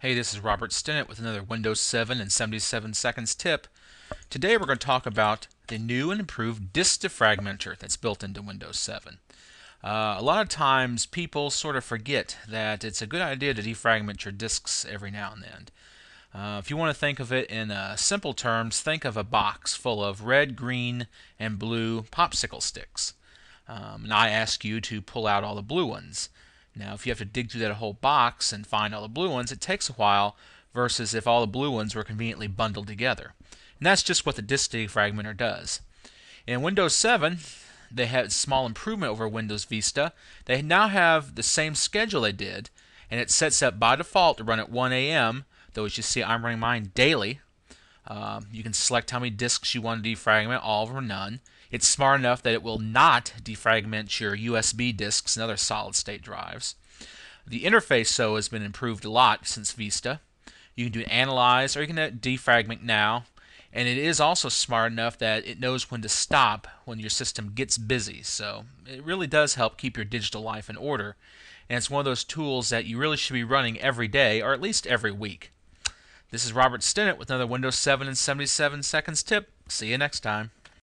Hey, this is Robert Stinnett with another Windows 7 and 77 seconds tip. Today we're going to talk about the new and improved disk defragmenter that's built into Windows 7. Uh, a lot of times people sort of forget that it's a good idea to defragment your disks every now and then. Uh, if you want to think of it in uh, simple terms, think of a box full of red, green, and blue popsicle sticks. Um, and I ask you to pull out all the blue ones. Now, if you have to dig through that whole box and find all the blue ones, it takes a while versus if all the blue ones were conveniently bundled together. And that's just what the disk defragmenter does. In Windows 7, they had a small improvement over Windows Vista. They now have the same schedule they did, and it sets up by default to run at 1 a.m., though as you see, I'm running mine daily. Um, you can select how many disks you want to defragment, all or none. It's smart enough that it will not defragment your USB disks and other solid state drives. The interface, so, has been improved a lot since Vista. You can do analyze or you can defragment now. And it is also smart enough that it knows when to stop when your system gets busy. So it really does help keep your digital life in order. And it's one of those tools that you really should be running every day or at least every week. This is Robert Stinnett with another Windows 7 and 77 seconds tip. See you next time.